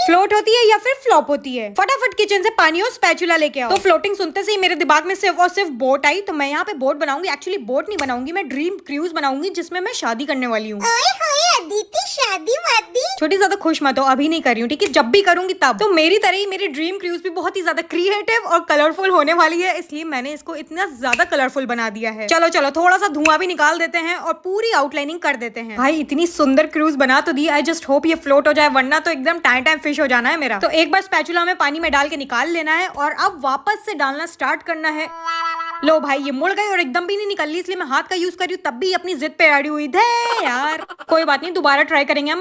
Float होती है या फिर फ्लॉप होती है? फटाफट किचन से पानी और स्पैचुला लेके आओ। तो फ्लोटिंग सुनते से ही मेरे दिमाग में सिर्फ़ और सिर्फ़ बोट आई तो मैं यहाँ पे बोट बनाऊँगी। एक्चुअली बोट नहीं बनाऊँगी मैं ड्रीम क्रूज बनाऊँगी जिसमें मैं शादी करने वाली हूँ। वादी छोटी ज़्यादा खुश मत हो, अभी नहीं कर रही हूँ, ठीक है? जब भी करूँगी तब। तो मेरी तरह ही मेरी ड्रीम क्रूज भी बहुत ही ज़्यादा क्रिएटिव और कलरफुल होने वाली है, इसलिए मैंने इसको इतना ज़्यादा कलरफुल बना दिया है। चलो चलो थोड़ा सा धुआँ भी निकाल देते हैं और पूरी आउटलाइनिंग कर देते हैं। भाई, इतनी सुंदर क्रूज बना तो दी आई जस्ट होप ये फ्लोट हो जाए, वरना तो एकदम टाइम टाइम फ़िश हो जाना है मेरा। तो एक बार स्पैचुला में पानी में डाल के निकाल लेना है और अब वापस से डालना स्टार्ट करना है। लो भाई, ये मुड़ गई और एकदम भी नहीं निकल ली इसलिए मैं हाथ का यूज़ कर रही हूँ, तब भी अपनी जिद पे अड़ी हुई। थे यार, कोई बात नहीं, दोबारा ट्राई करेंगे हम।